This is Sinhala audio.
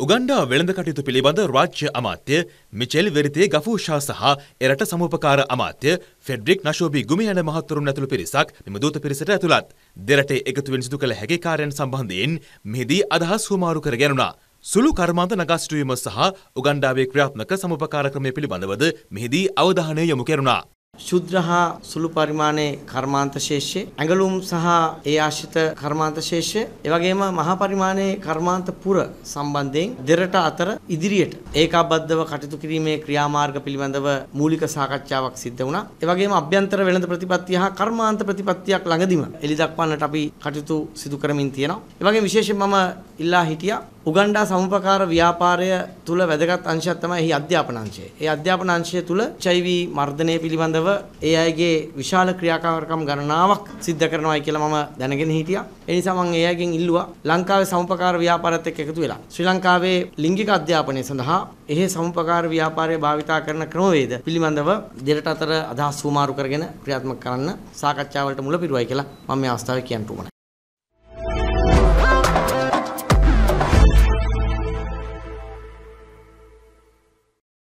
උගන්ඩා වෙළඳ කටයුතු පිළිබඳ රාජ්‍ය අමාත්‍ය මිචෙල් වෙරිතේ ගෆූෂා සහ එරට සමූපකාර අමාත්‍ය ෆෙඩ්රික් නශෝබී ගුමි යන මහත්වරුන් ඇතුළු පිරිසක් මෙම දූත පිරිසට ඇතුළත්. දෙරටේ එකතුවෙන් සිදු කළ හැකි කාර්යයන් සම්බන්ධයෙන් මෙහිදී අදහස් හුමාරු කර ගැනුණා. සුළු කර්මාන්ත නගා සිටුවීම සහ උගන්ඩාවේ ක්‍රියාත්මක සමූපකාර ක්‍රමය පිළිබඳවද මෙහිදී අවධානය යොමු කෙරුණා. ශුද්‍ර හා සුළු පරිමාණයේ කර්මාන්ත ශේෂ්‍ය ඇඟලුම් සහ ඒ ආශ්‍රිත කර්මාන්ත ශේෂ්‍ය එවැගේම මහා පරිමාණයේ කර්මාන්ත පුර සම්බන්ධයෙන් දෙරට අතර ඉදිරියට ඒකාබද්ධව කටයුතු කිරීමේ ක්‍රියාමාර්ග පිළිබඳව මූලික සාකච්ඡාවක් සිද්ධ වුණා. එවැගේම අභ්‍යන්තර වෙළඳ ප්‍රතිපත්තිය හා කර්මාන්ත ප්‍රතිපත්තියක් ළඟදිම එලි දක්වන්නට අපි කටයුතු සිදු කරමින් තියෙනවා. එවැගේම විශේෂයෙන් මම ඉල්ලා හිටියා උගන්ඩා සමුපකාර ව්‍යාපාරය තුල වැදගත් අංශයක් තමයි එහි අධ්‍යාපන අංශය. ඒ අධ්‍යාපන අංශය තුල HIV මර්ධනය පිළිබඳව ඒ අයගේ විශාල ක්‍රියාකාරකම් ගණනාවක් සිද්ධ කරනවායි කියලා මම දැනගෙන හිටියා. ඒ නිසා මම ඒ අයගෙන් ඉල්ලුවා ලංකාවේ සමුපකාර ව්‍යාපාරයත් එක්ක එකතු වෙලා ශ්‍රී ලංකාවේ ලිංගික අධ්‍යාපනය සඳහා එහි සමුපකාර ව්‍යාපාරය භාවිතා කරන ක්‍රමවේද පිළිබඳව දෙරට අතර අදහස් සුමාරු කරගෙන ක්‍රියාත්මක කරන්න සාකච්ඡාවලට මුල පිරුවයි කියලා මම මේ අවස්ථාවේ කියන්න උවමයි.